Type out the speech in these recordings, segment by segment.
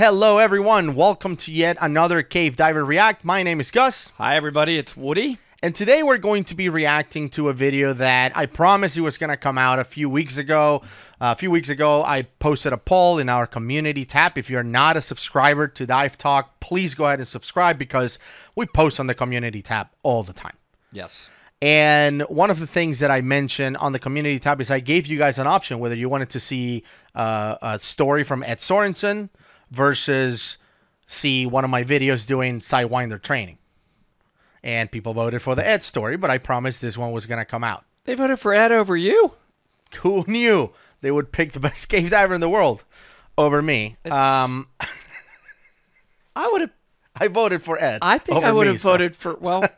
Hello, everyone. Welcome to yet another Cave Diver React. My name is Gus, Hi, everybody. It's Woody. and today we're going to be reacting to a video that I promised you was going to come out a few weeks ago. Uh, a few weeks ago, I posted a poll in our community tab. If you're not a subscriber to Dive Talk, please go ahead and subscribe because we post on the community tab all the time. Yes. And one of the things that I mentioned on the community tab is I gave you guys an option whether you wanted to see uh, a story from Edd Sorenson versus see one of my videos doing Sidewinder training. And people voted for the Ed story, but I promised this one was going to come out. They voted for Ed over you. Who knew they would pick the best cave diver in the world over me? It's- Um, I would have. I voted for Ed. I think I would have so- voted for. Well,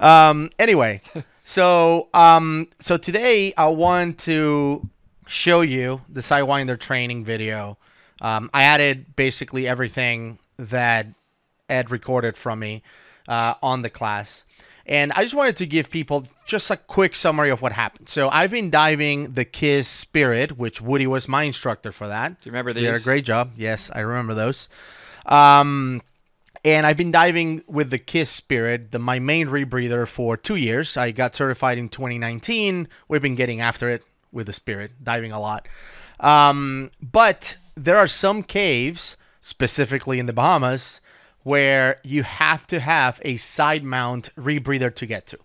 Um, anyway, so um, so today I want to show you the Sidewinder training video. Um, I added basically everything that Ed recorded from me uh, on the class. And I just wanted to give people just a quick summary of what happened. So I've been diving the Kiss Spirit, which Woody was my instructor for that. Do you remember He did a great job. Yes, I remember those. Um, and I've been diving with the Kiss Spirit, the my main rebreather, for two years. I got certified in 2019. We've been getting after it with the Spirit, diving a lot. Um, but there are some caves, specifically in the Bahamas, where you have to have a side mount rebreather to get to.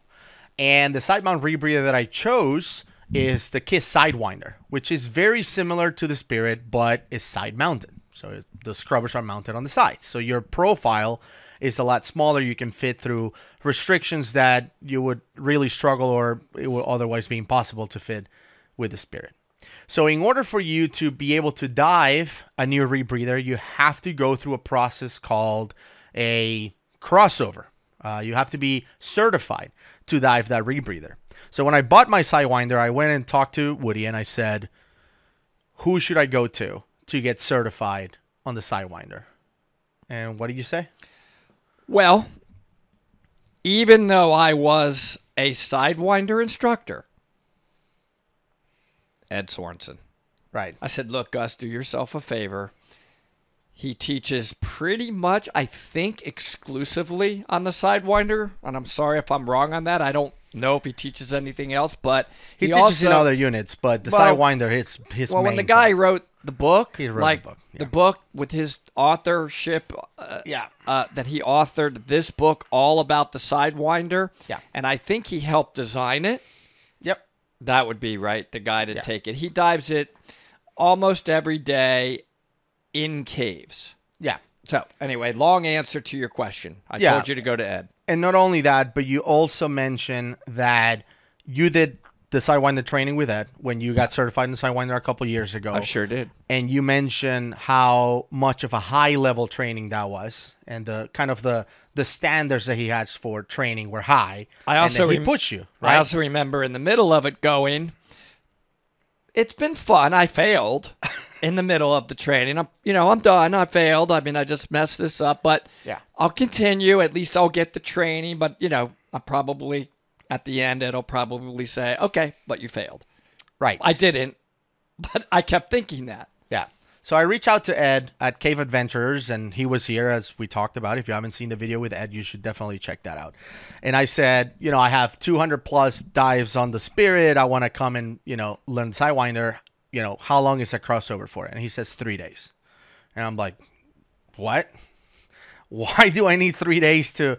And the side mount rebreather that I chose is the Kiss Sidewinder, which is very similar to the Spirit, but is side mounted. So the scrubbers are mounted on the sides. So your profile is a lot smaller. You can fit through restrictions that you would really struggle or it would otherwise be impossible to fit with the Spirit. So, in order for you to be able to dive a new rebreather, you have to go through a process called a crossover. Uh, you have to be certified to dive that rebreather. So, when I bought my Sidewinder, I went and talked to Woody and I said, Who should I go to to get certified on the Sidewinder? And what did you say? well, even though I was a Sidewinder instructor, Edd Sorenson. Right. I said, look, Gus, do yourself a favor. He teaches pretty much, I think, exclusively on the Sidewinder. And I'm sorry if I'm wrong on that. I don't know if he teaches anything else, but He, he, teaches also, in other units, but the Well- Sidewinder is his Well, main when the guy thing. wrote the book, He wrote the like book, yeah. the book with his authorship, uh, Yeah. uh, that he authored this book all about the Sidewinder. Yeah. and I think he helped design it. That would be right, the guy to Yeah. take it. He dives it almost every day in caves. Yeah. So anyway, long answer to your question. I Yeah. told you to go to Ed. And not only that, but you also mentioned that you did the Sidewinder training with Ed when you got certified in Sidewinder a couple years ago. I sure did. And you mentioned how much of a high level training that was, and the kind of the the standards that he has for training were high. I also and that he rem- puts you I also remember in the middle of it going, it's been fun. I failed in the middle of the training. I'm, you know, I'm done. I failed. I mean, I just messed this up, but Yeah. I'll continue. At least I'll get the training. But you know, I probably at the end it'll probably say, okay, but you failed. right. I didn't, but I kept thinking that. So I reached out to Ed at Cave Adventurers, and he was here as we talked about. If you haven't seen the video with Ed, you should definitely check that out. And I said, you know, I have 200 plus dives on the Spirit. I want to come and you know learn Sidewinder. You know, how long is a crossover for? And he says three days. And I'm like, what? Why do I need three days to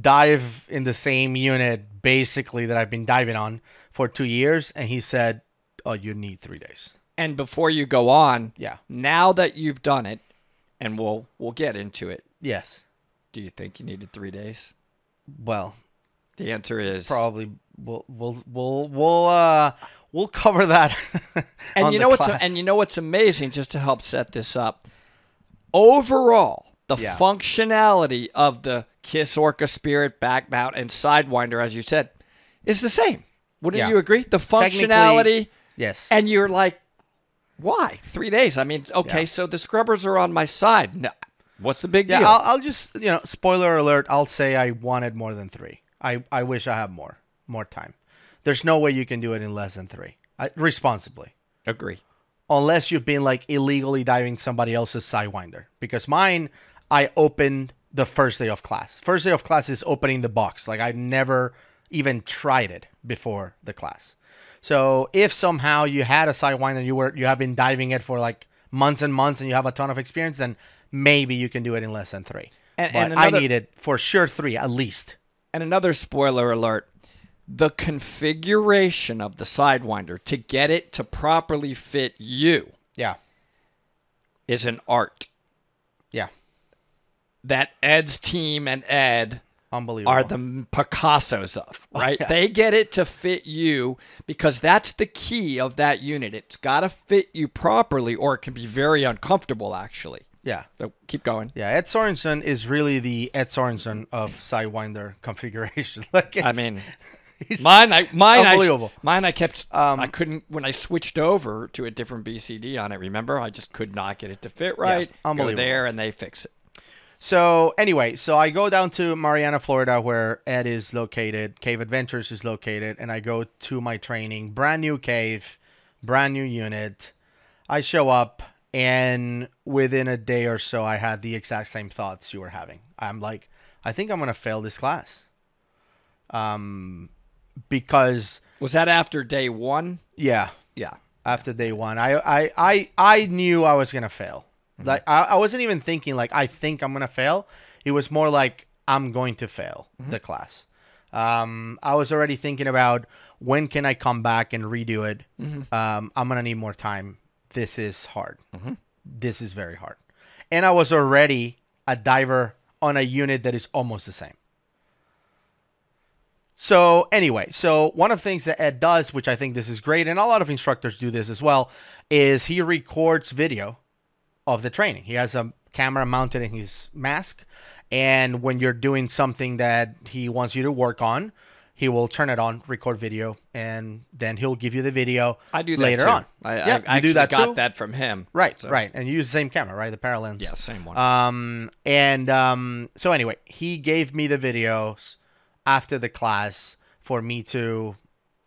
dive in the same unit basically that I've been diving on for two years? And he said, oh, you need three days. And before you go on, Yeah. now that you've done it, and we'll we'll get into it. Yes. Do you think you needed three days? Well, The answer is probably we'll we'll we'll we'll uh we'll cover that. And you know what's and you know what's amazing just to help set this up. Overall, the Yeah. functionality of the Kiss Orca Spirit back mount and Sidewinder, as you said, is the same. Wouldn't Yeah. you agree? The functionality, yes. and you're like, why three days? I mean, okay, Yeah. so the scrubbers are on my side. No, what's the big yeah, deal? I'll, I'll just you know spoiler alert. I'll say I wanted more than three. I I wish I had more more time. There's no way you can do it in less than three. I, responsibly. Agree. unless you've been like illegally diving somebody else's sidewinder. Because mine, I opened the first day of class. First day of class is opening the box. Like I never even tried it before the class. So if somehow you had a sidewinder, you were you have been diving it for like months and months, and you have a ton of experience, then maybe you can do it in less than three. And- but and I another- needed for sure three at least. And another spoiler alert the configuration of the Sidewinder to get it to properly fit you Yeah, is an art yeah, that Ed's team and Ed unbelievable. are the Picassos of, right? yeah. They get it to fit you because that's the key of that unit. It's got to fit you properly or it can be very uncomfortable, actually. yeah. So keep going. Yeah, Edd Sorenson is really the Edd Sorenson of Sidewinder configuration. like I mean, mine, I, mine, I, mine, I kept, Um, I couldn't, when I switched over to a different BCD on it, remember? I just could not get it to fit right. Go unbelievable. there and they fix it. So anyway, so I go down to Marianna, Florida, where Ed is located. Cave Adventurers is located, and I go to my training. Brand new cave, brand new unit. I show up, and within a day or so, I had the exact same thoughts you were having. I'm like, I think I'm gonna fail this class. Um, because Was that after day one? yeah, Yeah. after day one. I I I, I knew I was gonna fail. Like I, I wasn't even thinking like I think I'm gonna fail. It was more like I'm going to fail the class. Um, I was already thinking about when can I come back and redo it. Um, I'm gonna need more time. This is hard. This is very hard. And I was already a diver on a unit that is almost the same. So anyway, so one of the things that Ed does, which I think this is great, and a lot of instructors do this as well, is he records video of the training. He has a camera mounted in his mask, and when you're doing something that he wants you to work on, he will turn it on, record video, and then he'll give you the video I do that later too. on. I, yeah, I, I do that got too. that from him. Right, So- right, and you use the same camera, right? The Paralenz. Yeah, same one. Um, and um, so anyway, he gave me the videos after the class for me to,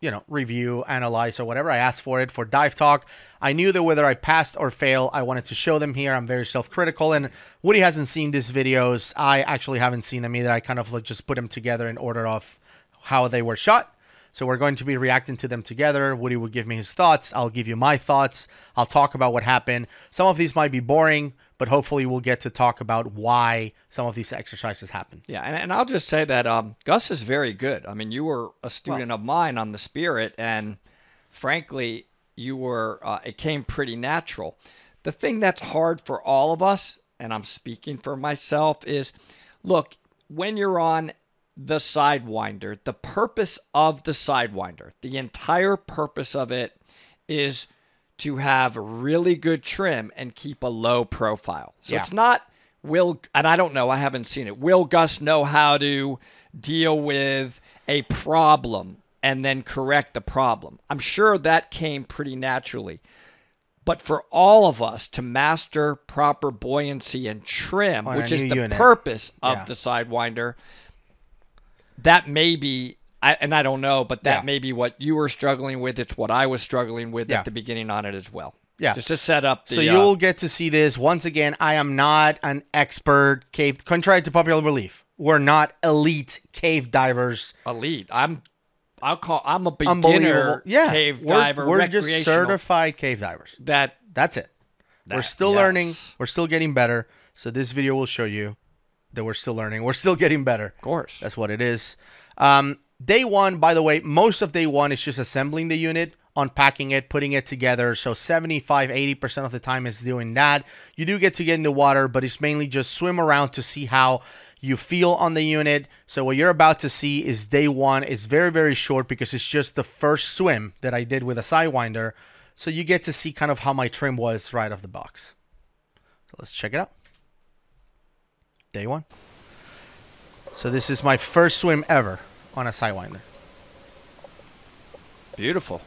you know, review, analyze, or whatever. I asked for it for Dive Talk. I knew that whether I passed or fail, I wanted to show them here. I'm very self-critical, and Woody hasn't seen these videos. I actually haven't seen them either. I kind of like just put them together in order of how they were shot. So we're going to be reacting to them together. Woody will give me his thoughts. I'll give you my thoughts. I'll talk about what happened. Some of these might be boring, but hopefully we'll get to talk about why some of these exercises happen. Yeah, and, and I'll just say that um, Gus is very good. I mean, you were a student of mine on the Spirit, and frankly, you were. Uh, it came pretty natural. The thing that's hard for all of us, and I'm speaking for myself, is look when you're on the sidewinder. The purpose of the sidewinder, the entire purpose of it, is to have really good trim and keep a low profile. So Yeah. it's not will and I don't know, I haven't seen it. Will Gus know how to deal with a problem and then correct the problem? I'm sure that came pretty naturally. But for all of us to master proper buoyancy and trim, On which is the unit. purpose of Yeah. the sidewinder, that may be I, and I don't know, but that Yeah. may be what you were struggling with. It's what I was struggling with Yeah. at the beginning on it as well. Yeah. Just to set up the So uh, you'll get to see this once again. I am not an expert cave, contrary to popular belief. We're not elite cave divers. elite. I'm I'll call I'm a beginner Yeah, cave we're, diver. We're just certified cave divers. That That's it. we're That- still learning. We're still getting better. So this video will show you that we're still learning. We're still getting better. of course. That's what it is. Um, day one, by the way, most of day one is just assembling the unit, unpacking it, putting it together. So 75, 80% of the time is doing that. You do get to get in the water, but it's mainly just swim around to see how you feel on the unit. So what you're about to see is day one. It's very, very short because it's just the first swim that I did with a Sidewinder. So you get to see kind of how my trim was right off the box. So let's check it out. Day one. So this is my first swim ever on a Sidewinder. Beautiful.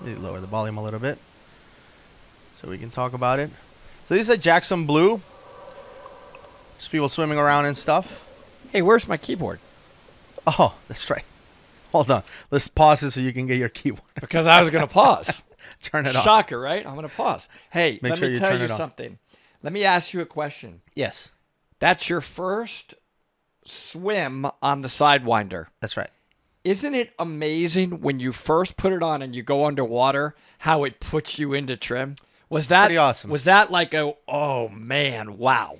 Let me lower the volume a little bit so we can talk about it. So this is a Jackson Blue. Just people swimming around and stuff. Hey, where's my keyboard? Oh, that's right. Hold on. Let's pause it so you can get your keyboard. Because I was gonna pause. turn it off. Shocker, right? I'm going to pause. Hey, Make let sure me you tell you it off. something. Let me ask you a question. Yes, That's your first swim on the Sidewinder. that's right. Isn't it amazing when you first put it on and you go underwater how it puts you into trim? Was that Pretty awesome. Was that like a oh man, wow.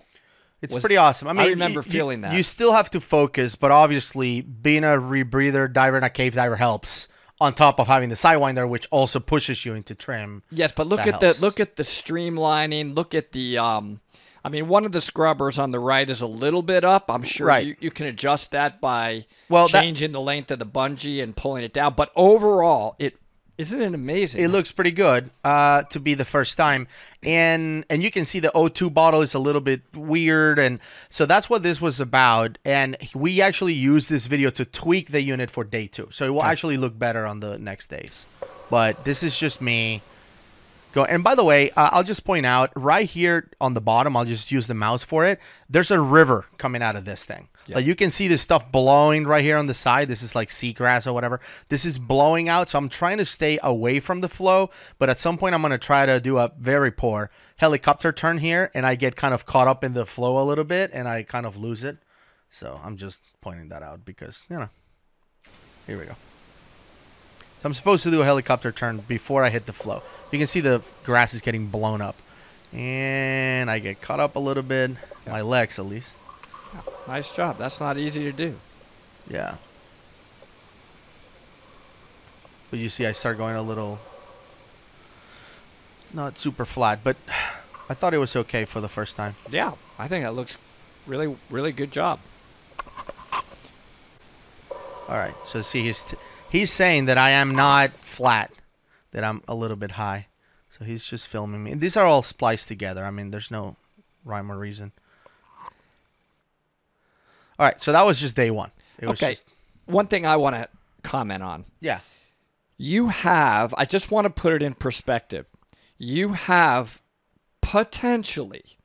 It's Was- pretty awesome. I I remember you- you- feeling that. You still have to focus, but obviously, being a rebreather diver and a cave diver helps. On top of having the sidewinder, which also pushes you into trim. Yes, but look at helps. the look at the streamlining. Look at the um. I mean, one of the scrubbers on the right is a little bit up. I'm sure Right. you, you can adjust that by Well, that- changing the length of the bungee and pulling it down. But overall, it isn't it amazing. It looks pretty good uh, to be the first time, and and you can see the O2 bottle is a little bit weird, and so that's what this was about. And we actually used this video to tweak the unit for day two, so it will actually look better on the next days. But this is just me. Go and by the way, uh, I'll just point out right here on the bottom. I'll just use the mouse for it. There's a river coming out of this thing. Like you can see this stuff blowing right here on the side. This is like seagrass or whatever. This is blowing out, so I'm trying to stay away from the flow. But at some point, I'm gonna try to do a very poor helicopter turn here, and I get kind of caught up in the flow a little bit, and I kind of lose it. So I'm just pointing that out because you know. Here we go. So I'm supposed to do a helicopter turn before I hit the flow. You can see the grass is getting blown up. And I get caught up a little bit. My legs, at least. nice job. That's not easy to do. Yeah. But you see, I start going a little. Not super flat, but I thought it was okay for the first time. Yeah, I think that looks really really good job. All right. So see, he's he's saying that I am not flat, that I'm a little bit high. So he's just filming me. These are all spliced together. I mean, there's no rhyme or reason. All right. So that was just day one. It was Okay. just- One thing I want to comment on. yeah. You have, I just want to put it in perspective. You have potentially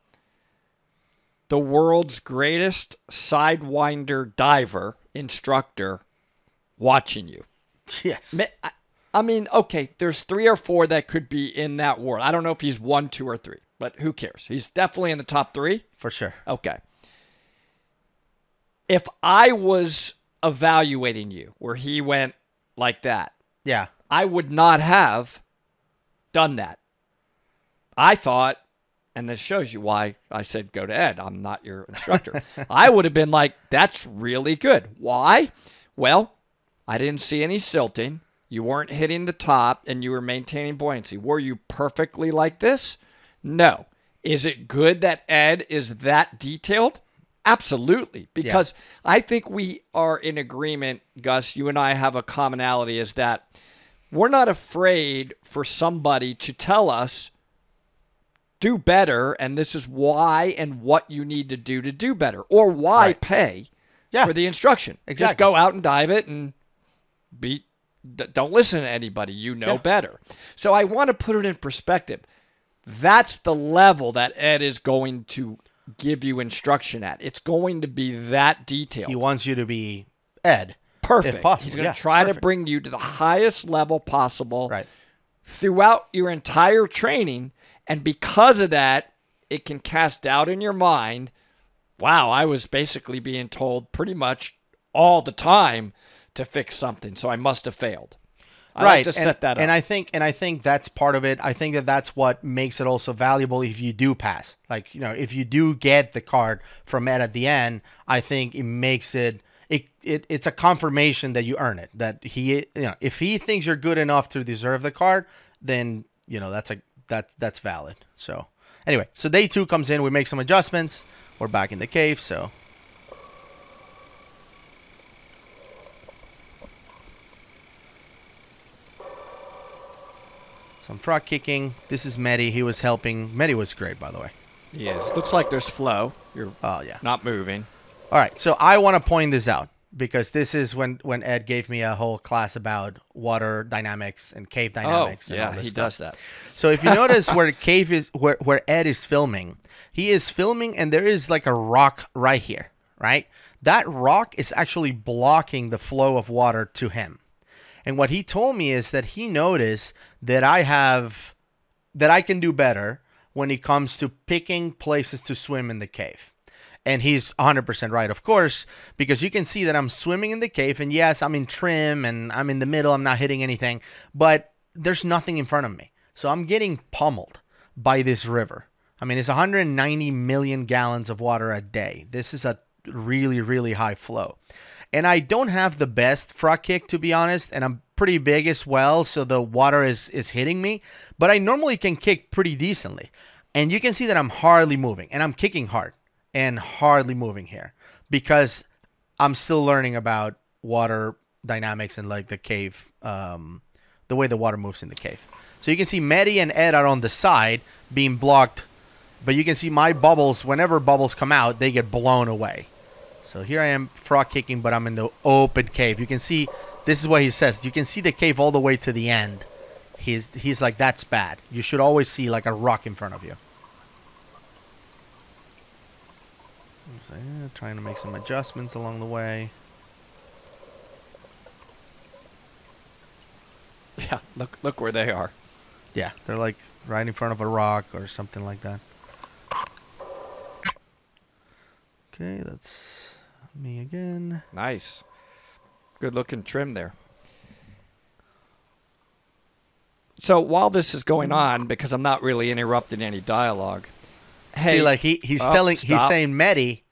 the world's greatest sidewinder diver instructor watching you. Yes. I- I mean, okay, there's three or four that could be in that world. I don't know if he's one, two, or three, but who cares? He's definitely in the top three. For sure. Okay. If I was evaluating you where he went like that, Yeah. I would not have done that. I thought, and this shows you why I said go to Ed. I'm not your instructor. I would have been like, that's really good. Why? Well, I didn't see any silting. You weren't hitting the top and you were maintaining buoyancy. Were you perfectly like this? No. Is it good that Ed is that detailed? Absolutely. Because I think we are in agreement, Gus. You and I have a commonality is that we're not afraid for somebody to tell us do better and this is why and what you need to do to do better or why Right. pay Yeah. for the instruction. Just go out and dive it and be don't listen to anybody. You know Yeah. better. So I want to put it in perspective. That's the level that Ed is going to give you instruction at. It's going to be that detailed. He wants you to be Ed. perfect. if possible, He's going to try perfect. to bring you to the highest level possible Right. throughout your entire training. And because of that, it can cast doubt in your mind. Wow, I was basically being told pretty much all the time to fix something, so I must have failed. I right. like to and, set that up. And I think and I think that's part of it. I think that that's what makes it also valuable if you do pass. Like, you know, if you do get the card from Ed at the end, I think it makes it it, it it's a confirmation that you earn it. That he you know, if he thinks you're good enough to deserve the card, then, you know, that's a that that's valid. So, anyway, so day 2 comes in, we make some adjustments. We're back in the cave, so some frog kicking. This is Medi. He was helping. Medi was great, by the way. yes, looks like there's flow. You're Oh yeah. not moving. All right, so I want to point this out because this is when when Ed gave me a whole class about water dynamics and cave Oh, dynamics. and all yeah, he stuff. does that. So if you notice where cave is where where Ed is filming, he is filming and there is like a rock right here, right? That rock is actually blocking the flow of water to him. And what he told me is that he noticed that I have that I can do better when it comes to picking places to swim in the cave. And he's 100% right, of course, because you can see that I'm swimming in the cave. And yes, I'm in trim and I'm in the middle. I'm not hitting anything, but there's nothing in front of me. So I'm getting pummeled by this river. I mean, it's 190 million gallons of water a day. This is a really, really high flow. And I don't have the best frog kick, to be honest, and I'm pretty big as well, so the water is, is hitting me. But I normally can kick pretty decently. And you can see that I'm hardly moving, and I'm kicking hard and hardly moving here because I'm still learning about water dynamics and like the cave, um, the way the water moves in the cave. So you can see Medi and Ed are on the side being blocked, but you can see my bubbles, whenever bubbles come out, they get blown away. So here I am frog kicking, but I'm in the open cave. You can see, this is what he says. You can see the cave all the way to the end. He's, he's like, that's bad. You should always see like a rock in front of you. So, yeah, eh, trying to make some adjustments along the way. Yeah, look look where they are. Yeah, they're like right in front of a rock or something like that. Okay, that's me again. Nice. Good looking trim there. So while this is going mm. on, because I'm not really interrupting any dialogue, hey, See, like he he's Oh, telling he's saying Medi,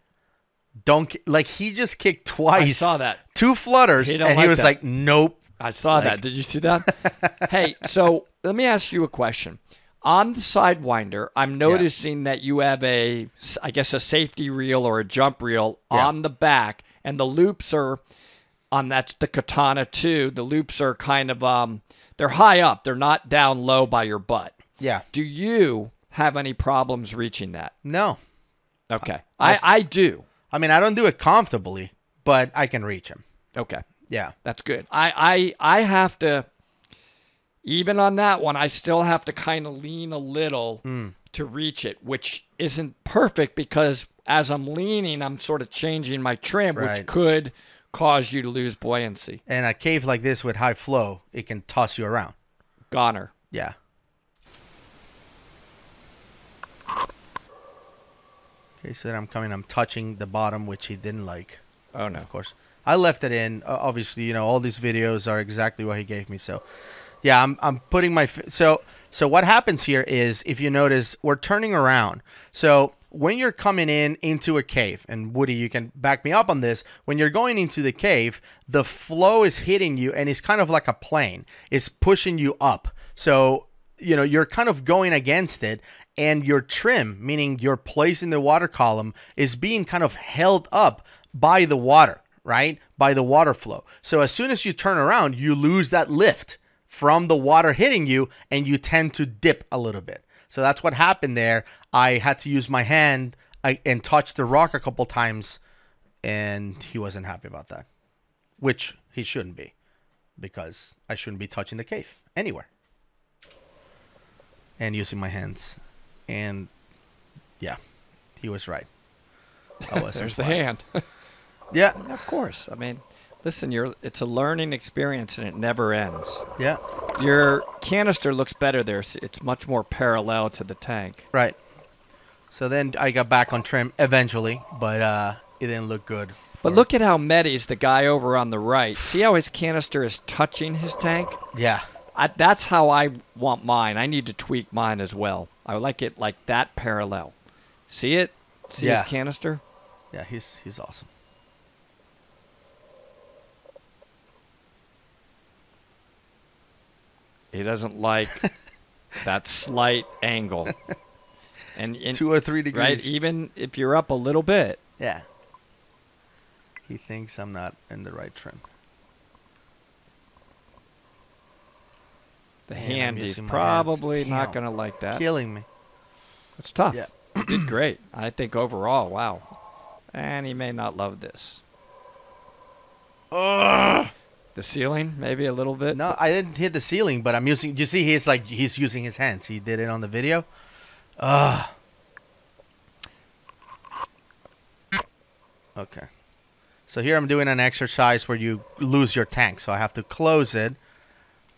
don't like he just kicked twice. I saw that. two flutters, He and don't he was that. like, nope. I saw Like- that. Did you see that? hey, so let me ask you a question. On the Sidewinder, I'm noticing that you have a, I guess, a safety reel or a jump reel Yeah. on the back, and the loops are on that's the Katana 2. The loops are kind of um, they're high up. They're not down low by your butt. Yeah, Do you have any problems reaching that? no. Okay, I I do. I mean, I don't do it comfortably, but I can reach him. Okay. Yeah, That's good. I I I have to even on that one, I still have to kind of lean a little Hmm. to reach it, which isn't perfect because as I'm leaning, I'm sort of changing my trim, which could cause you to lose buoyancy. and a cave like this with high flow, it can toss you around. Goner. Yeah. Okay, so then I'm coming, I'm touching the bottom, which he didn't like, Oh no. of course. I left it in. Uh, obviously, you know, all these videos are exactly what he gave me. So, yeah, I'm, I'm putting my. So, so what happens here is, if you notice, we're turning around. So, when you're coming in into a cave, and Woody, you can back me up on this. When you're going into the cave, the flow is hitting you, and it's kind of like a plane. It's pushing you up. So, you know, you're kind of going against it, and your trim, meaning your place in the water column, is being kind of held up by the water, right? By the water flow. So as soon as you turn around, you lose that lift from the water hitting you and you tend to dip a little bit. So that's what happened there. I had to use my hand and touch the rock a couple times and he wasn't happy about that. Which he shouldn't be because I shouldn't be touching the cave anywhere. And using my hands. And yeah, he was right. I wasn't There's the hand. Yeah, of course. I mean, listen, you're it's a learning experience and it never ends. yeah, Your canister looks better there. It's- much more parallel to the tank. right. So then I got back on trim eventually, but uh, it didn't look good. But look at how Medi's the guy over on the right. See how his canister is touching his tank? Yeah, I, that's how I want mine. I need to tweak mine as well. I like it like that parallel. See it? See Yeah. his canister? yeah, he's he's awesome. He doesn't like that slight angle. And, and Two or three degrees. right, even if you're up a little bit, Yeah. He thinks I'm not in the right trim. the Man, hand is probably not going to like that. Killing me. It's tough. Yeah. you did great. I think overall, wow. And he may not love this. The ceiling, maybe a little bit. No, I didn't hit the ceiling, but I'm using. You see, he's like he's using his hands. He did it on the video. Ugh. Okay. So here I'm doing an exercise where you lose your tank. So I have to close it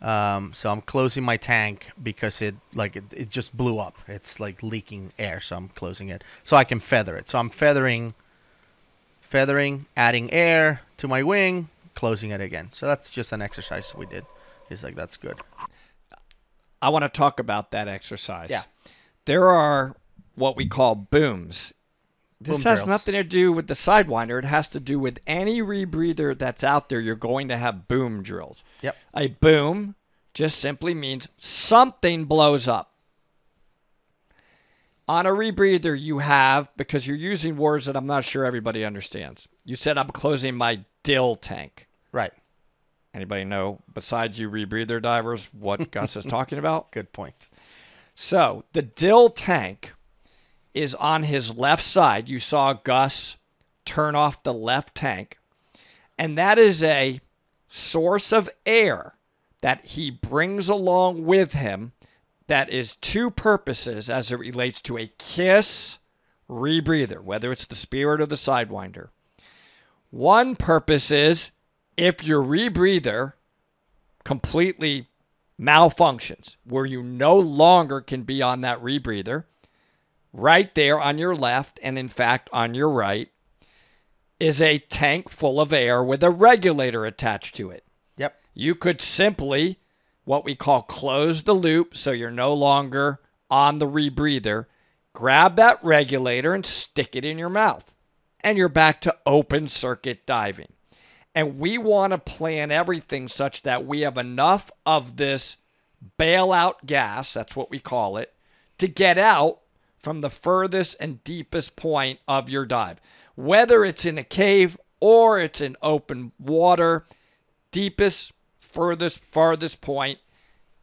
Um, so I'm closing my tank because it like it, it just blew up. It's like leaking air, so I'm closing it so I can feather it. So I'm feathering, feathering, adding air to my wing, closing it again. So that's just an exercise we did. It's like that's good. I want to talk about that exercise. Yeah. There are what we call booms. This Boom has drills. nothing to do with the Sidewinder. It has to do with any rebreather that's out there. You're going to have boom drills. Yep. A boom just simply means something blows up. On a rebreather, you have, because you're using words that I'm not sure everybody understands. You said, I'm closing my dill tank. Right. Anybody know, besides you rebreather divers, what Gus is talking about? Good point. So the dill tank is on his left side. You saw Gus turn off the left tank, and that is a source of air that he brings along with him that is two purposes as it relates to a kiss rebreather, whether it's the spirit or the sidewinder. One purpose is if your rebreather completely malfunctions, where you no longer can be on that rebreather, right there on your left, and in fact on your right, is a tank full of air with a regulator attached to it. Yep. You could simply, what we call close the loop, so you're no longer on the rebreather, grab that regulator and stick it in your mouth. And you're back to open circuit diving. And we want to plan everything such that we have enough of this bailout gas, that's what we call it, to get out from the furthest and deepest point of your dive. Whether it's in a cave or it's in open water, deepest, furthest, farthest point. point,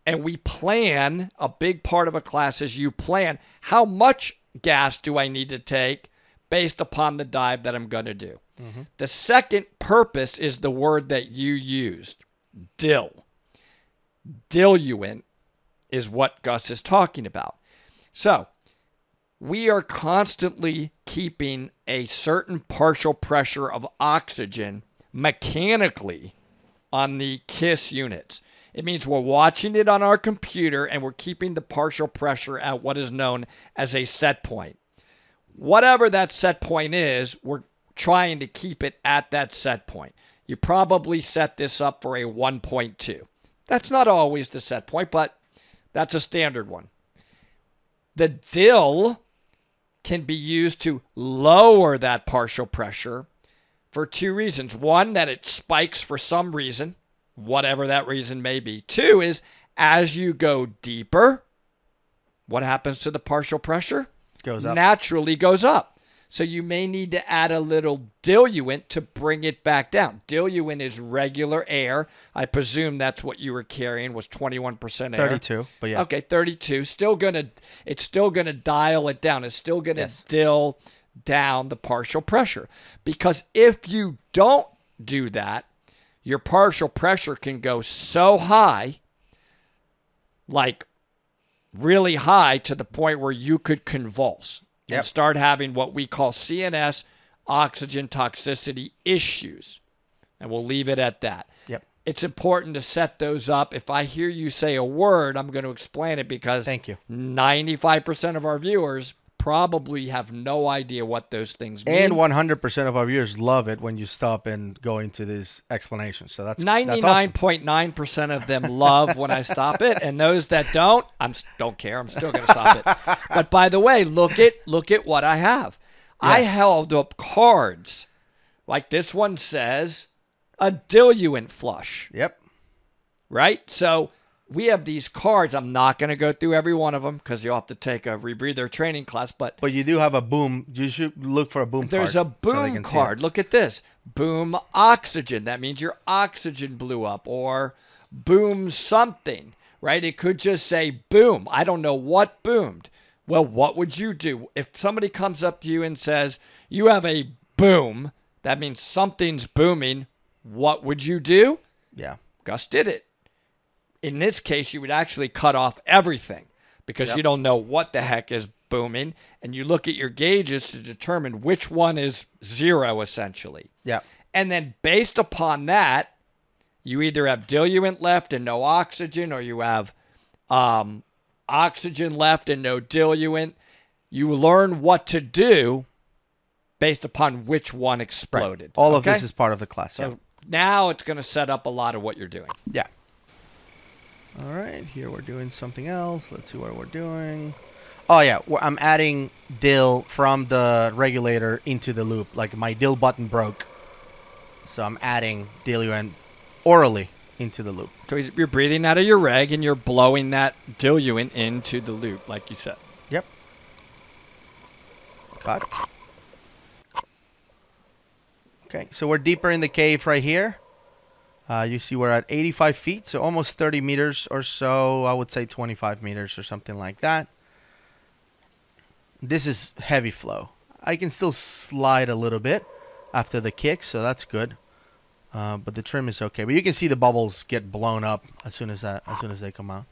and we plan a big part of a class is you plan how much gas do I need to take based upon the dive that I'm going to do. Mm-hmm. The second purpose is the word that you used, dill. Diluent is what Gus is talking about. So, we are constantly keeping a certain partial pressure of oxygen mechanically on the KISS units. It means we're watching it on our computer and we're keeping the partial pressure at what is known as a set point. Whatever that set point is, we're trying to keep it at that set point. You probably set this up for a 1.2. That's not always the set point, but that's a standard one. The dill can be used to lower that partial pressure for two reasons. One, that it spikes for some reason, whatever that reason may be. Two is as you go deeper, what happens to the partial pressure? Goes up. Naturally goes up. So you may need to add a little diluent to bring it back down. Diluent is regular air. I presume that's what you were carrying was 21% air. 32, but yeah. Okay, 32. Still gonna it's still gonna dial it down. It's still gonna Yes. dill down the partial pressure. Because if you don't do that, your partial pressure can go so high, like really high to the point where you could convulse and start having what we call CNS oxygen toxicity issues. And we'll leave it at that Yep. it's important to set those up. If I hear you say a word, I'm going to explain it because Thank you. 95% of our viewers probably have no idea what those things mean. And 100% of our viewers love it when you stop and go into these explanations. So that's that's 99.9% of them love when I stop it, and those that don't, I'm don't care. I'm still going to stop it. But by the way, look at look at what I have. I held up cards, like this one says, a diluent flush. Yep. right? So we have these cards. I'm not going to go through every one of them because you'll have to take a rebreather training class. But But you do have a boom. You should look for a boom there's a boom it. card. Look at this boom oxygen. That means your oxygen blew up or boom something, right? It could just say boom. I don't know what boomed. Well, what would you do if somebody comes up to you and says, You have a boom? That means something's booming. What would you do? Yeah. Gus did it. In this case, you would actually cut off everything because you don't know what the heck is booming, and you look at your gauges to determine which one is zero, essentially. Yeah. And then based upon that, you either have diluent left and no oxygen, or you have um, oxygen left and no diluent. You learn what to do based upon which one exploded. All of this is part of the class. so yeah. now it's going to set up a lot of what you're doing. Yeah. All right, here we're doing something else. Let's see what we're doing. Oh yeah, I'm adding dill from the regulator into the loop. Like my dill button broke, so I'm adding diluent orally into the loop. So you're breathing out of your reg and you're blowing that diluent into the loop, like you said. Yep. Cut. Okay, so we're deeper in the cave right here. Uh, you see we're at 85 feet, so almost 30 meters or so. I would say 25 meters or something like that. This is heavy flow. I can still slide a little bit after the kick, so that's good. Uh, but the trim is okay. But you can see the bubbles get blown up as soon as that as soon as they come out.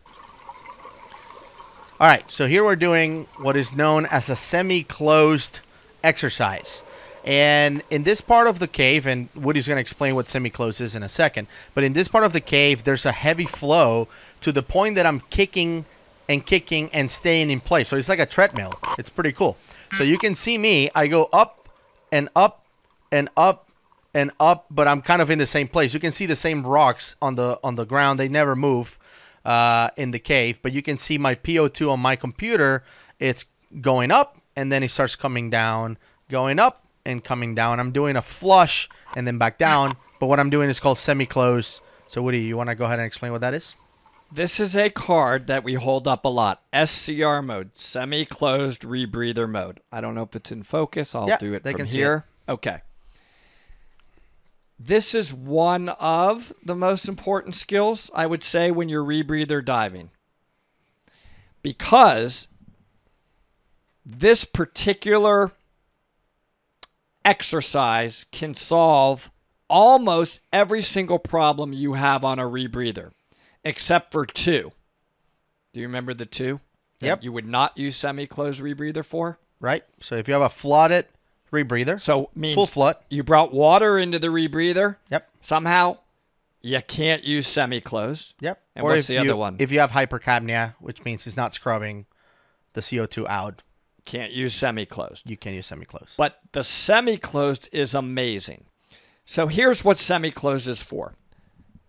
All right, so here we're doing what is known as a semi-closed exercise. And in this part of the cave, and Woody's going to explain what semi-closed is in a second, but in this part of the cave, there's a heavy flow to the point that I'm kicking and kicking and staying in place. So it's like a treadmill. It's pretty cool. So you can see me, I go up and up and up and up, but I'm kind of in the same place. You can see the same rocks on the on the ground. They never move uh, in the cave, but you can see my PO2 on my computer. It's going up and then it starts coming down, going up and coming down. I'm doing a flush and then back down. But what I'm doing is called semi-close. So Woody, you want to go ahead and explain what that is? This is a card that we hold up a lot. SCR mode, semi-closed rebreather mode. I don't know if it's in focus. I'll Yeah, do it they from here. Okay. This is one of the most important skills, I would say, when you're rebreather diving. Because this particular exercise can solve almost every single problem you have on a rebreather, except for two. Do you remember the two? that Yep. You would not use semi-closed rebreather for. Right. So if you have a flooded rebreather, So full flood. you brought water into the rebreather. Yep. Somehow, you can't use semi-closed. Yep. And what's the if other one? If you have hypercapnia, which means it's not scrubbing the CO2 out, Can't use semi-closed. you can use semi-close. But the semi-closed is amazing. So here's what semi-closed is for.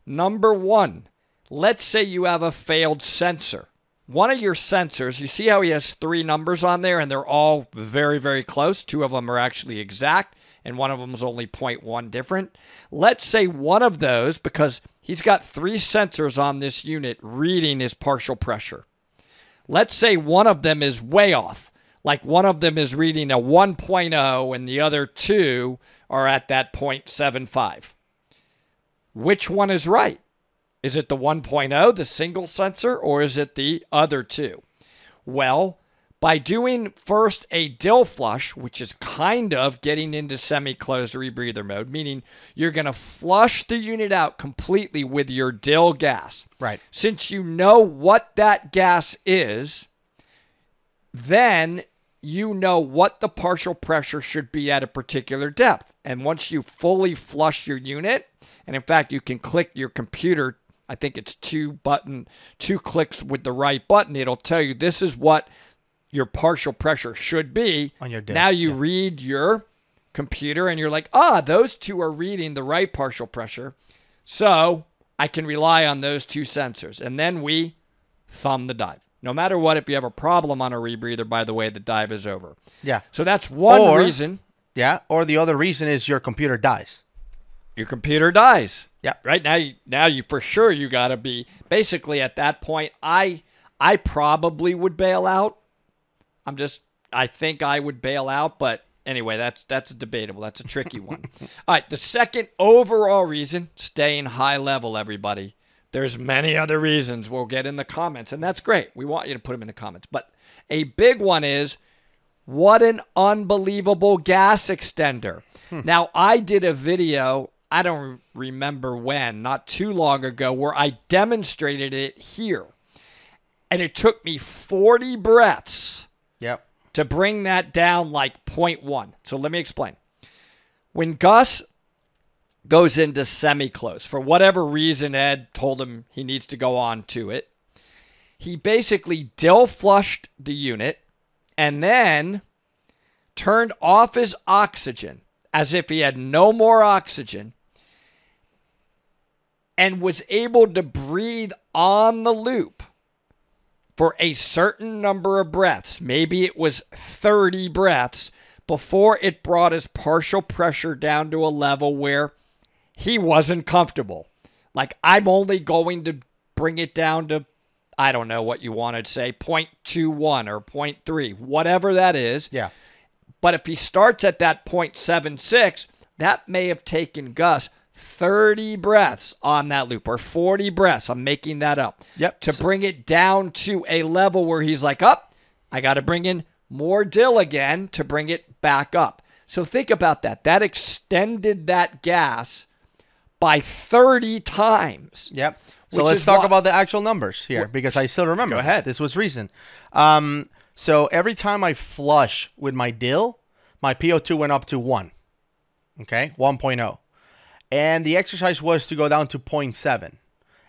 Number one, let's say you have a failed sensor. One of your sensors, you see how he has three numbers on there and they're all very, very close. Two of them are actually exact and one of them is only 0.1 different. Let's say one of those, because he's got three sensors on this unit reading his partial pressure. Let's say one of them is way off. Like one of them is reading a 1.0 and the other two are at that 0.75. Which one is right? Is it the 1.0, the single sensor, or is it the other two? Well, by doing first a dill flush, which is kind of getting into semi closed rebreather mode, meaning you're going to flush the unit out completely with your dill gas. Right. Since you know what that gas is, then you know what the partial pressure should be at a particular depth. And once you fully flush your unit, and in fact, you can click your computer, I think it's two button, two clicks with the right button, it'll tell you this is what your partial pressure should be. On your dill, Now you read your computer and you're like, ah, those two are reading the right partial pressure. So I can rely on those two sensors. And then we thumb the dive. No matter what, if you have a problem on a rebreather, by the way, the dive is over. Yeah. So that's one Or- reason Yeah. Or the other reason is your computer dies. your computer dies. Yeah. Right now, you, now you for sure you got to be basically at that point. I I probably would bail out. I'm just I think I would bail out, but anyway, that's that's debatable. That's a tricky one. All right, the second overall reason, staying high level, everybody. There's many other reasons we'll get in the comments, and that's great. We want you to put them in the comments. But a big one is what an unbelievable gas extender. Hmm. Now, I did a video, I don't remember when, not too long ago, where I demonstrated it here. And it took me 40 breaths Yep. to bring that down like 0.1. So let me explain. When Gus goes into semi close. For whatever reason, Ed told him he needs to go on to it. He basically dill flushed the unit and then turned off his oxygen as if he had no more oxygen and was able to breathe on the loop for a certain number of breaths. Maybe it was 30 breaths before it brought his partial pressure down to a level where he wasn't comfortable. Like, I'm only going to bring it down to, I don't know what you want to say, 0.21 or 0.3, whatever that is. Yeah. But if he starts at that 0.76, that may have taken Gus 30 breaths on that loop or 40 breaths. I'm making that up. Yep. To bring it down to a level where he's like, up, I got to bring in more dil again to bring it back up. So think about that. That extended that gas by 30 times. Yep. So let's talk why- about the actual numbers here because I still remember. Go ahead. This was recent. Um, so every time I flush with my dil, my PO2 went up to 1. Okay? 1.0. And the exercise was to go down to 0.7.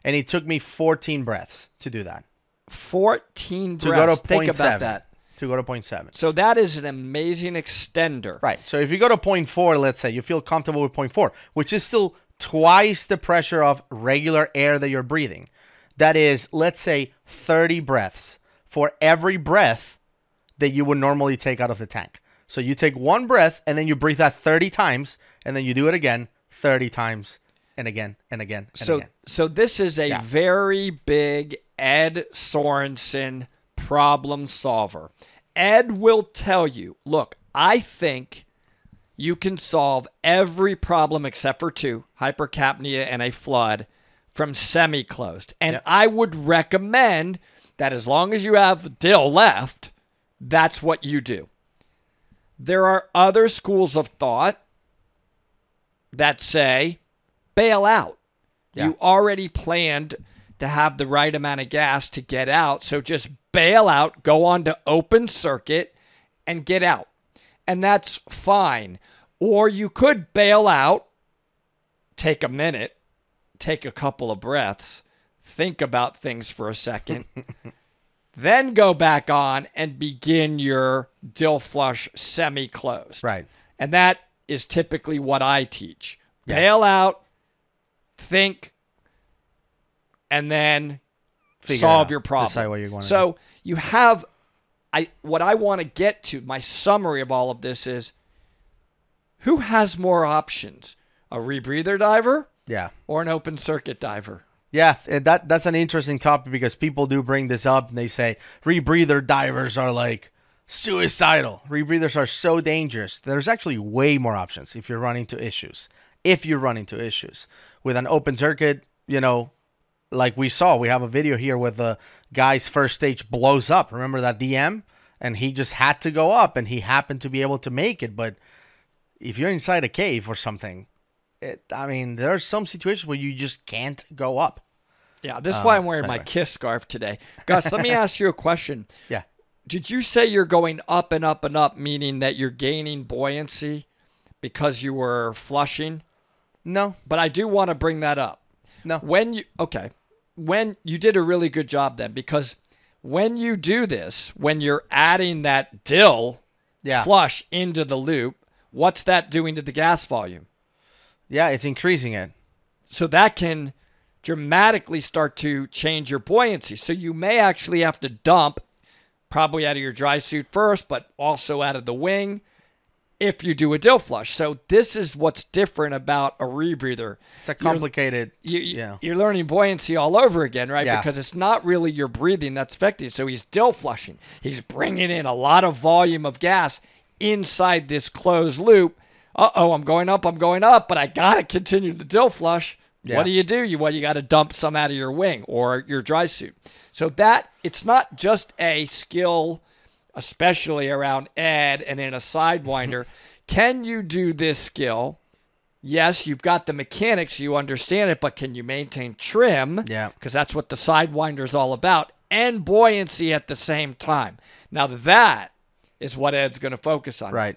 And it took me 14 breaths to do that. 14 To breaths. go to think 0.7. about that. To go to 0.7. So that is an amazing extender. Right. So if you go to 0.4, let's say, you feel comfortable with 0.4, which is still twice the pressure of regular air that you're breathing. That is, let's say, 30 breaths for every breath that you would normally take out of the tank. So you take one breath and then you breathe that 30 times and then you do it again 30 times and again and again and so again. so this is a Yeah. very big Edd Sorenson problem solver. Ed will tell you, look, I think you can solve every problem except for two, hypercapnia and a flood from semi-closed. And Yep. I would recommend that as long as you have dil left, that's what you do. There are other schools of thought that say bail out. Yeah. You already planned to have the right amount of gas to get out, so just bail out, go on to open circuit, and get out. And that's fine. Or you could bail out, take a minute, take a couple of breaths, think about things for a second, then go back on and begin your dil flush semi closed. Right. And that is typically what I teach. Bail out, think, and then Figure solve your problem. Decide what you're going to so you have I what I want to get to, my summary of all of this is who has more options? A rebreather diver Yeah. or an open circuit diver? Yeah, that that's an interesting topic because people do bring this up and they say rebreather divers are like suicidal. Rebreathers are so dangerous. There's actually way more options if you're running into issues. If you run into issues with an open circuit, you know, like we saw, we have a video here where the guy's first stage blows up. Remember that DM? And he just had to go up and he happened to be able to make it. But if you're inside a cave or something, it, I mean, there are some situations where you just can't go up. Yeah, this is um, why I'm wearing my anyway. kiss scarf today. Gus, let me ask you a question. Yeah. Did you say you're going up and up and up, meaning that you're gaining buoyancy because you were flushing? No, But I do want to bring that up. No. When you okay, when you did a really good job then because when you do this, when you're adding that dil Yeah. flush into the loop, what's that doing to the gas volume? Yeah, it's increasing it. So that can dramatically start to change your buoyancy. So you may actually have to dump probably out of your dry suit first, but also out of the wing if you do a dil flush. So this is what's different about a rebreather. It's a complicated. You, you- yeah. You're learning buoyancy all over again, right? Yeah. Because it's not really your breathing that's affecting. So he's dil flushing. He's bringing in a lot of volume of gas inside this closed loop. Uh oh, I'm going up, I'm going up, but I got to continue the dil flush. Yeah. What do you do? You well, you got to dump some out of your wing or your dry suit. So that it's not just a skill, especially around Ed and in a sidewinder. Can you do this skill? Yes, you've got the mechanics, you understand it, but can you maintain trim? Yeah. Because that's what the sidewinder is all about, and buoyancy at the same time. Now that is what Ed's going to focus on. Right.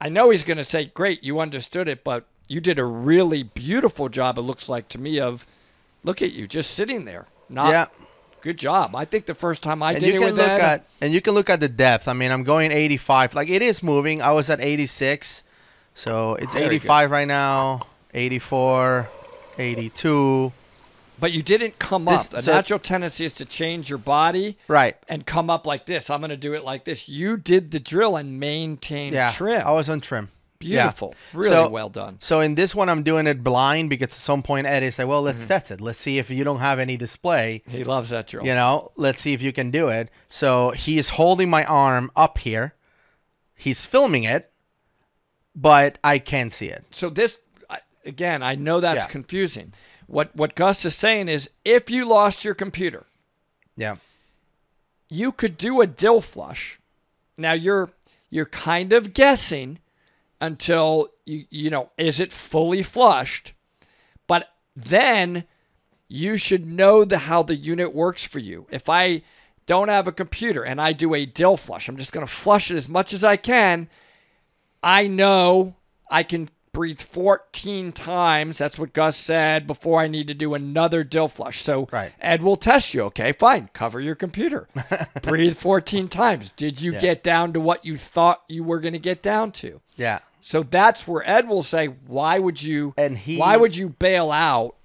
I know he's going to say, "Great, you understood it," but you did a really beautiful job. It looks like to me of, look at you just sitting there. Not yeah. Good job. I think the first time I And did you it can with look that, at and you can look at the depth. I mean, I'm going 85. Like it is moving. I was at 86. So it's Very 85 right now. 84, 82. but you didn't come This- up. A so- natural tendency is to change your body Right. and come up like this. I'm going to do it like this. You did the drill and maintained Yeah. trim. I was on trim. Yeah. Beautiful. Really So- well done. So in this one, I'm doing it blind because at some point Eddie said, "Well, Mm-hmm. let's test it. Let's see if you don't have any display. He loves that drill. You know, let's see if you can do it." So he is holding my arm up here. He's filming it, but I can't see it. so this again, I know that's Yeah. confusing. What what Gus is saying is if you lost your computer, Yeah. you could do a dil flush. Now you're you're kind of guessing until you you know is it fully flushed? But then you should know the how the unit works for you. If I don't have a computer and I do a dil flush, I'm just going to flush it as much as I can. I know I can breathe 14 times. That's what Gus said before I need to do another dil flush. So Right. Ed will test you. Okay, fine. Cover your computer. breathe 14 times. Did you Yeah. get down to what you thought you were going to get down to? Yeah. So that's where Ed will say, "Why would you? And he- why would you bail out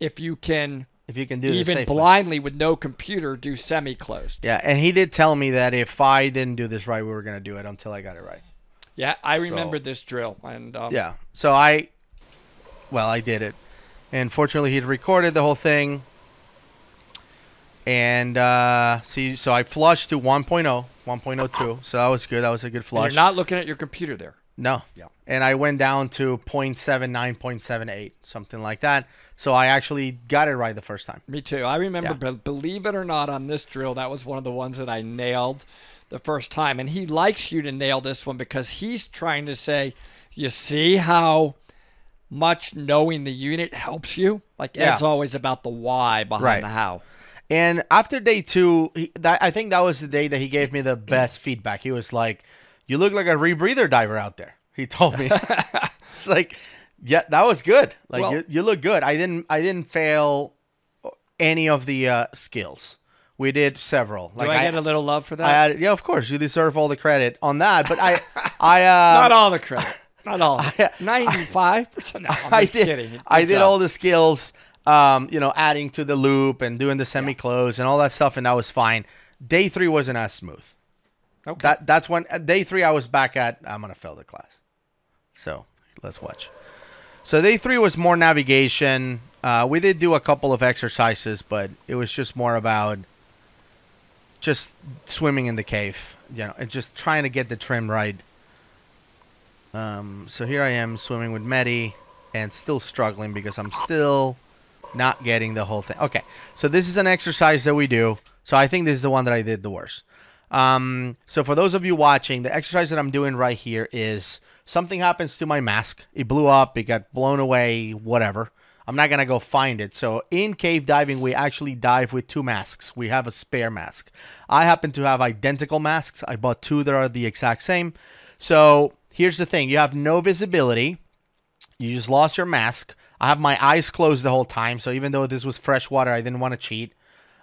if you can If you can do even blindly with no computer do semi-closed?" Yeah, and he did tell me that if I didn't do this right, we were gonna do it until I got it right. Yeah, I remember this drill, and um, Yeah. So I, well, I did it, and fortunately he'd recorded the whole thing. And uh, see, so I flushed to 1.0, 1.02. So that was good. That was a good and flush. you're not looking at your computer there. No. Yeah. And I went down to 0.79, 0.78, something like that. So I actually got it right the first time. Me too. I remember, Yeah. be- believe it or not, on this drill, that was one of the ones that I nailed the first time. And he likes you to nail this one because he's trying to say, you see how much knowing the unit helps you? Like Yeah. Ed's always about the why behind Right. the how. And after day two, he, that, I think that was the day that he gave me the best feedback. He was like, "You look like a rebreather diver out there." He told me. it's like, yeah, that was good. Like Well- you, you look good. I didn't, I didn't fail any of the uh, skills. We did several. Do Like I, get a little love for that? I had, yeah, of course, you deserve all the credit on that. But I, I, uh, Not all the credit. Not all. Ninety-five percent. No, I'm I just did. kidding. I Good did all the skills, um, you know, adding to the loop and doing the semi close and all that stuff, and that was fine. Day three wasn't as smooth. Okay. That that's when day three I was back at I'm gonna fail the class. So let's watch. So day three was more navigation. Uh, we did do a couple of exercises, but it was just more about just swimming in the cave, you know, and just trying to get the trim right. Um, so here I am swimming with Medi and still struggling because I'm still not getting the whole thing. Okay, so this is an exercise that we do. So I think this is the one that I did the worst. Um, so for those of you watching, the exercise that I'm doing right here is something happens to my mask. It blew up, it got blown away, whatever. I'm not gonna go find it. So in cave diving, we actually dive with two masks. We have a spare mask. I happen to have identical masks. I bought two that are the exact same. So here's the thing: you have no visibility. You just lost your mask. I have my eyes closed the whole time. So even though this was fresh water, I didn't want to cheat.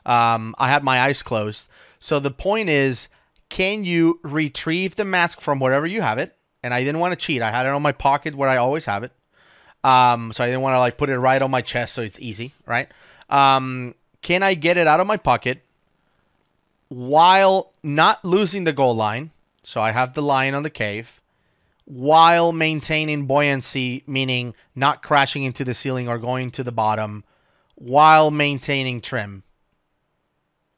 Um, I had my eyes closed. So the point is, can you retrieve the mask from wherever you have it? And I didn't want to cheat. I had it on my pocket where I always have it. Um, so I didn't want to like put it right on my chest so it's easy, right? Um, can I get it out of my pocket while not losing the goal line? So I have the line on the cave while maintaining buoyancy, meaning not crashing into the ceiling or going to the bottom, while maintaining trim,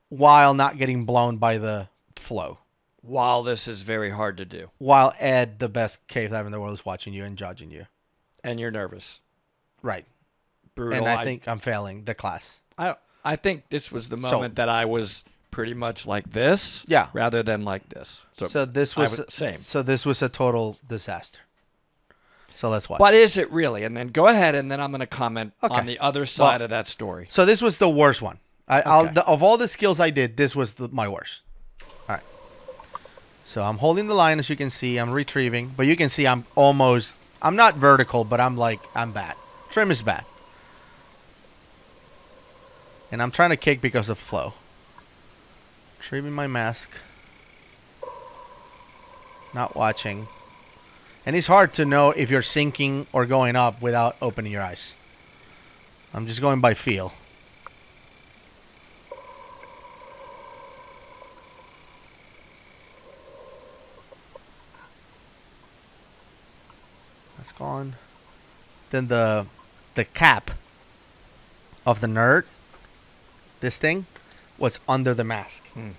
while not getting blown by the flow. While this is very hard to do, While Ed, the best cave diver in the world, is watching you and judging you. and you're nervous, Right. brutal. And I think I'm failing the class. I I think this was the moment that I was pretty much like this, Yeah. rather than like this. So, So this I was would- same. So this was a total disaster. So let's watch. But is it really? And then go ahead, and then I'm going to comment Okay. on the other side of that story. So this was the worst one. I, I'll, Okay. the, of all the skills I did, this was the, my worst. All right. So I'm holding the line, as you can see. I'm retrieving, but you can see I'm almost. I'm not vertical, but I'm like I'm bad. Trim is bad. And I'm trying to kick because of flow. Trimming my mask. Not watching. And it's hard to know if you're sinking or going up without opening your eyes. I'm just going by feel. That's gone. Then the the cap of the nerd, this thing, was under the mask. Hmm.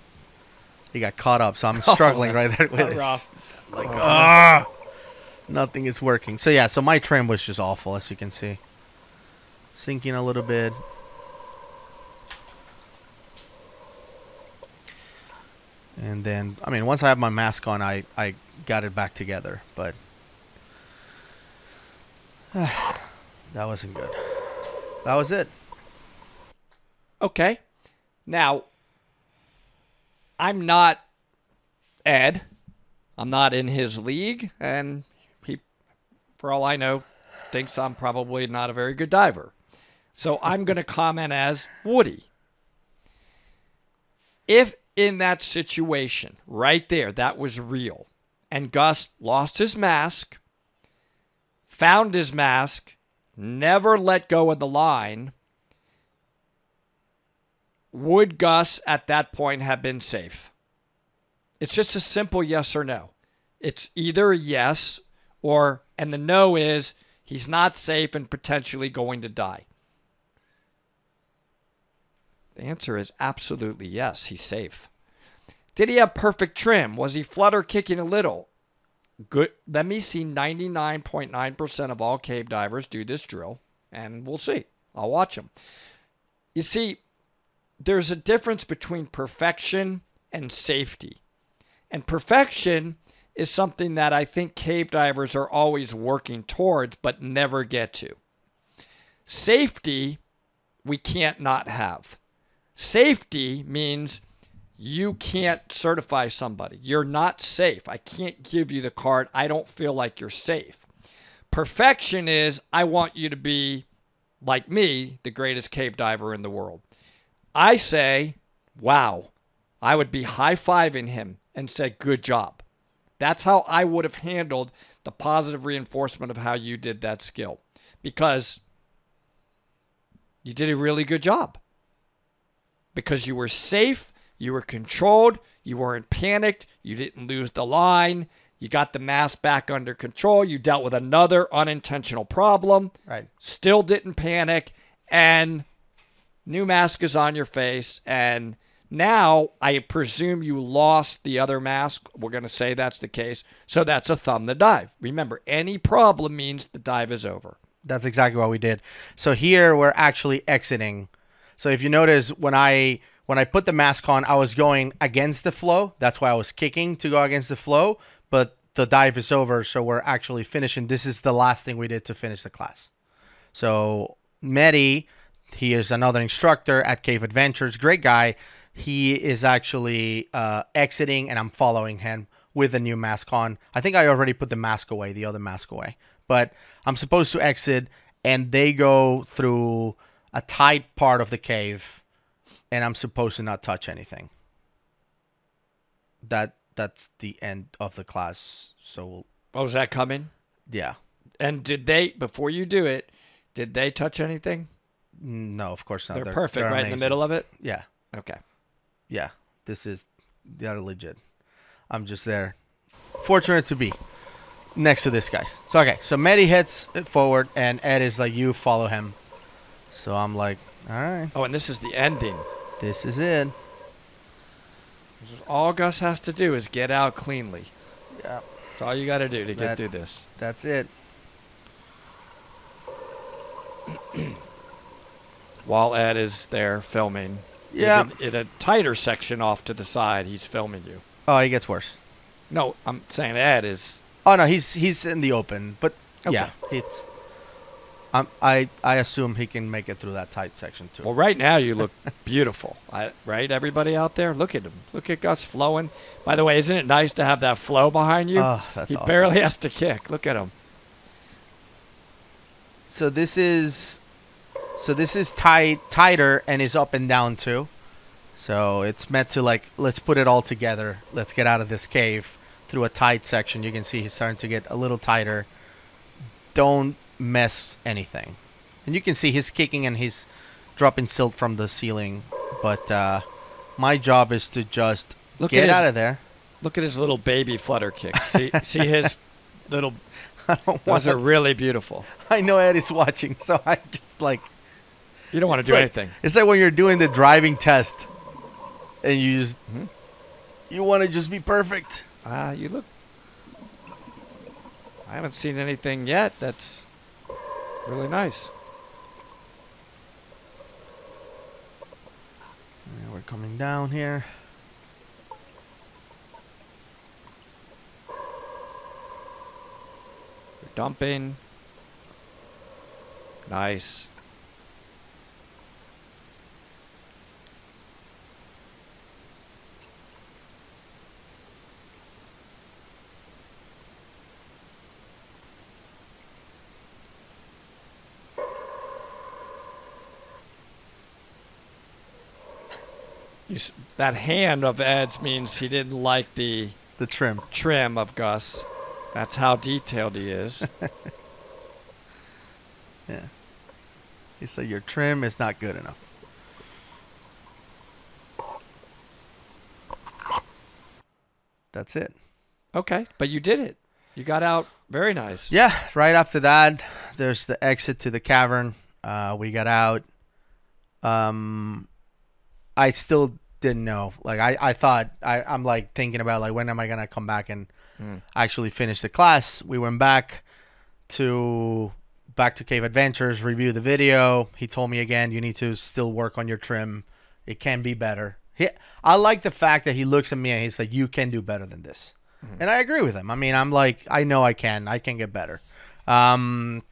He got caught up, so I'm struggling right there with it. rough. Like, ah, nothing is working. So yeah, so my trim was just awful, as you can see. Sinking a little bit. And then, I mean, once I have my mask on, I, I got it back together. But that wasn't good. That was it. Okay. Now, I'm not Ed. I'm not in his league, and he, for all I know, thinks I'm probably not a very good diver. So I'm going to comment as Woody. If in that situation, right there, that was real, and Gus lost his mask, found his mask, never let go of the line, would Gus at that point have been safe? It's just a simple yes or no. It's either yes or, and the no is he's not safe and potentially going to die. The answer is absolutely yes, he's safe. Did he have perfect trim? Was he flutter kicking a little? Good. Let me see 99.9% of all cave divers do this drill, and we'll see. I'll watch them. You see, there's a difference between perfection and safety. And perfection is something that I think cave divers are always working towards but never get to. Safety, we can't not have. Safety means you can't certify somebody. You're not safe. I can't give you the card. I don't feel like you're safe. Perfection is I want you to be, like me, the greatest cave diver in the world. I say, wow, I would be high fiving him and say, good job. That's how I would have handled the positive reinforcement of how you did that skill because you did a really good job. Because you were safe, you were controlled, you weren't panicked, you didn't lose the line, you got the mass back under control, you dealt with another unintentional problem, Right. still didn't panic, and new mask is on your face. And now i presume you lost the other mask. We're going to say that's the case. So that's a thumb the dive. Remember any problem means the dive is over. That's exactly what we did. So here we're actually exiting. So if you notice when I when I put the mask on, I was going against the flow. That's why I was kicking to go against the flow, but the dive is over, so we're actually finishing. This is the last thing we did to finish the class. So Medi, he is another instructor at Cave Adventurers, great guy. He is actually uh, exiting, and I'm following him with the new mask on. I think I already put the mask away, the other mask away, but I'm supposed to exit, and they go through a tight part of the cave, and I'm supposed to not touch anything. That that's the end of the class. So oh is that coming yeah, and did they before you do it did they touch anything no, of course not. they're, perfect right in the middle of it Yeah, okay yeah. This is they're legit. I'm just there. Fortunate to be next to this guy. So okay, so Medi hits forward, and Ed is like, "You follow him." So I'm like, "All right, oh and this is the ending this is it." This is all gus has to do is get out cleanly Yeah, that's all you got to do to get That- through this that's it. while ed is there filming Yeah. in, in a tighter section off to the side he's filming you Oh, he gets worse. no i'm saying ed is Oh no, he's he's in the open, but Okay. yeah, it's. Um, I I assume he can make it through that tight section too. Well, right now you look beautiful, I, right? Everybody out there, look at him. Look at Gus flowing. By the way, isn't it nice to have that flow behind you? Oh, that's he awesome. barely has to kick. Look at him. so this is so this is tight tighter and is up and down too. So it's meant to like let's put it all together. Let's get out of this cave through a tight section. You can see he's starting to get a little tighter. Don't mess anything. And you can see he's kicking and he's dropping silt from the ceiling. But uh, my job is to just Look get at his- out of there. Look at his little baby flutter kicks. See, see his little. I don't Those are really beautiful. I know Eddie's watching, so I just like You don't want to do like- anything. It's like when you're doing the driving test, and you just Mm-hmm. you want to just be perfect. Ah, you look. I haven't seen anything yet that's really nice. We're coming down here. You're dumping. Nice. You, that hand of Ed's means he didn't like the The trim. trim of Gus. That's how detailed he is. Yeah. He said your trim is not good enough. That's it. okay, but you did it. You got out very nice. Yeah, right after that, there's the exit to the cavern. Uh, we got out. Um, I still didn't know. Like I, I thought I, I'm like thinking about like when am I gonna come back and Mm. actually finish the class. We went back to back to Cave Adventurers, review the video. He told me again, you need to still work on your trim. It can be better. He, I like the fact that he looks at me and he's like, you can do better than this. And I agree with him. I mean, I'm like, I know I can. I can get better. Um,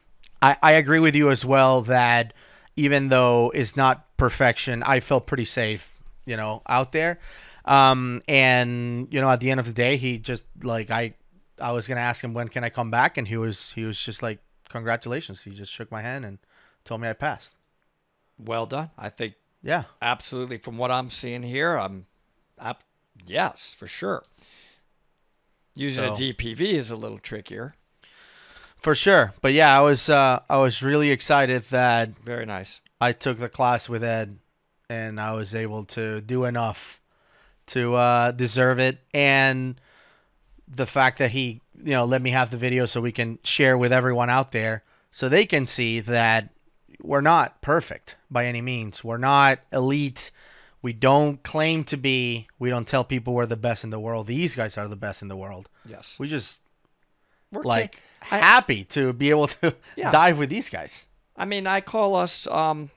I, I agree with you as well that even though it's not perfection, I felt pretty safe, you know, out there. Um, and you know, at the end of the day, he just like I, I was gonna ask him when can I come back, and he was he was just like, congratulations. He just shook my hand and told me I passed. Well done. I think Yeah, absolutely from what I'm seeing here, I'm up yes, for sure. Using a DPV is a little trickier. For sure. But yeah, I was uh, I was really excited that Very nice. I took the class with Ed, and I was able to do enough to uh, deserve it. And the fact that he, you know, let me have the video so we can share with everyone out there, so they can see that we're not perfect by any means. We're not elite. We don't claim to be. We don't tell people we're the best in the world. These guys are the best in the world. Yes. We just We're like I- happy to be able to Yeah. dive with these guys. I mean, I call us um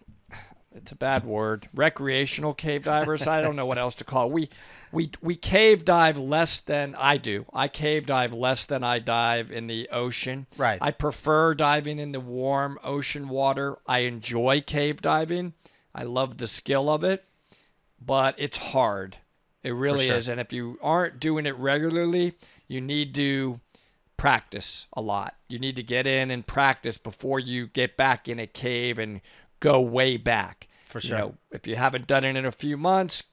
it's a bad word, recreational cave divers. I don't know what else to call. It. We we we cave dive less than I do. I cave dive less than I dive in the ocean. Right. I prefer diving in the warm ocean water. I enjoy cave diving. I love the skill of it, but it's hard. It really sure. is. And if you aren't doing it regularly, you need to practice a lot. You need to get in and practice before you get back in a cave and go way back. For You sure. know, if you haven't done it in a few months,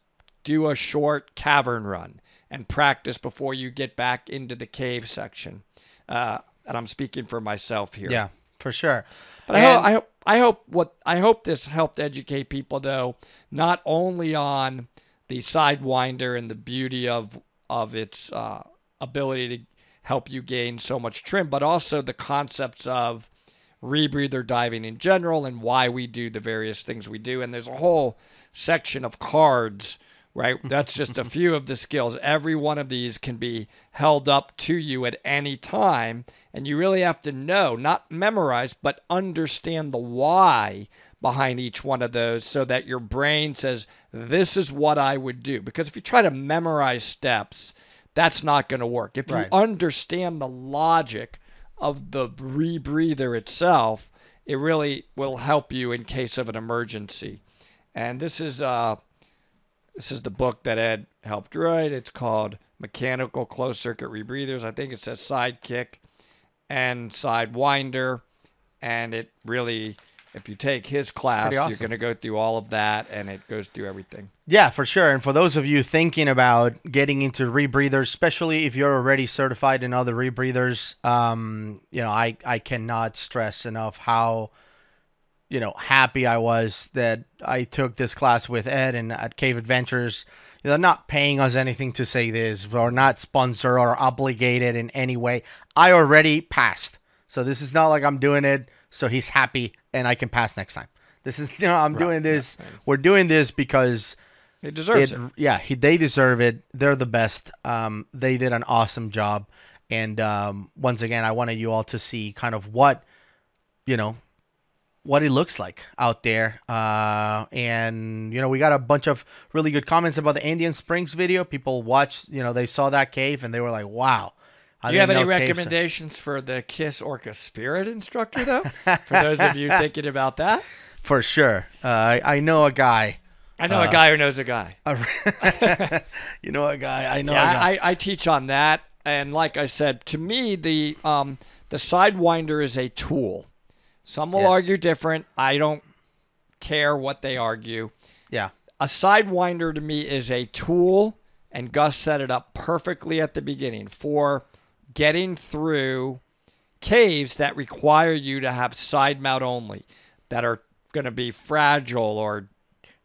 do a short cavern run and practice before you get back into the cave section. Uh, and I'm speaking for myself here. Yeah, for sure. But I hope, I hope I hope what I hope this helped educate people though, not only on the sidewinder and the beauty of of its uh, ability to help you gain so much trim, but also the concepts of rebreather diving in general and why we do the various things we do. And there's a whole section of cards, right? That's just a few of the skills. Every one of these can be held up to you at any time. And you really have to know, not memorize, but understand the why behind each one of those so that your brain says, this is what I would do. Because if you try to memorize steps, that's not going to work. If Right. you understand the logic of the rebreather itself, it really will help you in case of an emergency. And this is uh, this is the book that Ed helped write. It's called Mechanical Closed Circuit Rebreathers. I think it says Sidekick and Sidewinder. and it really, if you take his class, awesome. you're going to go through all of that, and it goes through everything. Yeah, for sure. And for those of you thinking about getting into rebreathers, especially if you're already certified in other rebreathers, um, you know, I, I cannot stress enough how, you know, happy I was that I took this class with Ed and at Cave Adventurers. They're not paying us anything to say this, or not sponsor or obligated in any way. I already passed. So this is not like I'm doing it so he's happy and I can pass next time. This is, you know, I'm doing this. We're doing this because it deserves it, it. yeah, he, they deserve it. They're the best. Um, they did an awesome job. And um, once again, I wanted you all to see kind of what, you know, what it looks like out there. Uh, and, you know, we got a bunch of really good comments about the Indian Springs video. People watched, you know, they saw that cave and they were like, wow. I Do you have any recommendations for the Kiss Orca Spirit instructor, though? for those of you thinking about that, For sure. Uh, I, I know a guy. I know a guy who knows a guy. A- you know a guy. I know a Yeah, guy. I, I teach on that, and like I said, to me, the um, the sidewinder is a tool. Some will Yes. argue different. I don't care what they argue. yeah. A sidewinder to me is a tool, and Gus set it up perfectly at the beginning for getting through caves that require you to have side mount only, that are going to be fragile or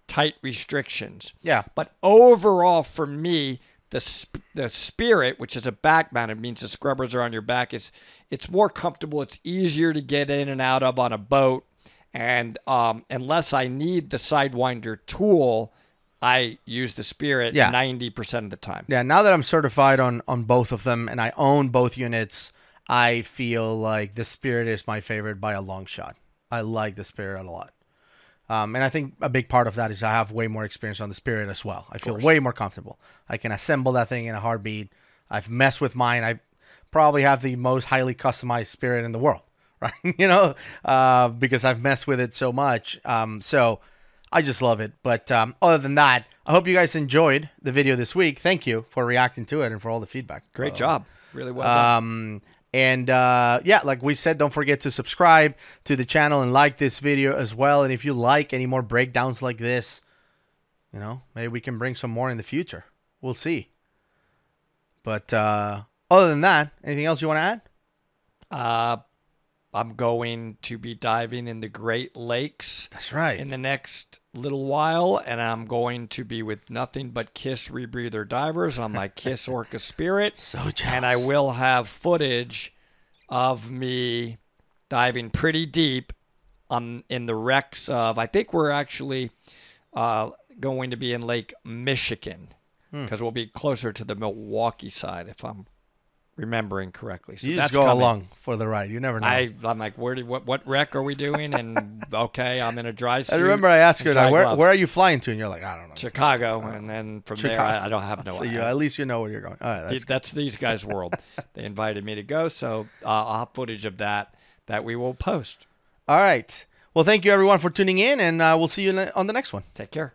tight restrictions. Yeah. But overall, for me, the sp- the spirit, which is a back mounted, means the scrubbers are on your back. is It's more comfortable. It's easier to get in and out of on a boat. And um, unless I need the sidewinder tool, I use the spirit Yeah. ninety percent of the time. Yeah, now that I'm certified on on both of them and I own both units, I feel like the Spirit is my favorite by a long shot. I like the Spirit a lot. Um, and I think a big part of that is I have way more experience on the Spirit as well. I feel way more comfortable. I can assemble that thing in a heartbeat. I've messed with mine. I probably have the most highly customized Spirit in the world, right? you know, uh, because I've messed with it so much. Um, so I just love it. But um, other than that, I hope you guys enjoyed the video this week. Thank you for reacting to it and for all the feedback. Great job, really well done. Um, and uh, yeah, like we said, don't forget to subscribe to the channel and like this video as well. And if you like any more breakdowns like this, you know, maybe we can bring some more in the future. We'll see. But uh, other than that, anything else you want to add? Uh, I'm going to be diving in the Great Lakes That's right. in the next little while, and I'm going to be with nothing but Kiss Rebreather divers on my Kiss Orca Spirit. so jealous. and I will have footage of me diving pretty deep on in the wrecks of. I think we're actually uh, going to be in Lake Michigan Hmm. because we'll be closer to the Milwaukee side, if I'm remembering correctly. So You that's just go coming. along for the ride. You never know. I, I'm like, where do what what wreck are we doing? And okay, I'm in a dry suit. I remember I asked you, like, where, where are you flying to? And you're like, I don't know. Chicago, and then from there, I, I don't have no so idea. you, at least you know where you're going. All right, that's Th- that's these guys' world. they invited me to go, so uh, I'll have footage of that that we will post. All right. Well, thank you everyone for tuning in, and uh, we'll see you on the next one. Take care.